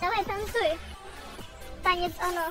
Dawaj, tancuj. Taniec ono.